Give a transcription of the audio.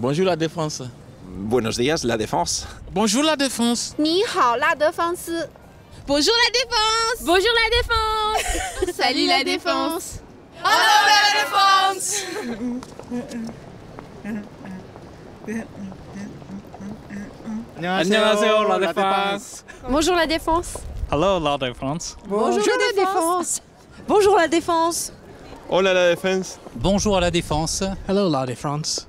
Bonjour la défense. Buenos días, la défense. Bonjour la défense. Bonjour la défense Bonjour la défense. Salut la défense. Bonjour la défense. Bonjour la défense. Hello, la défense. Bonjour la défense. Bonjour la défense Hola, la défense. Bonjour à la défense. Hello la défense.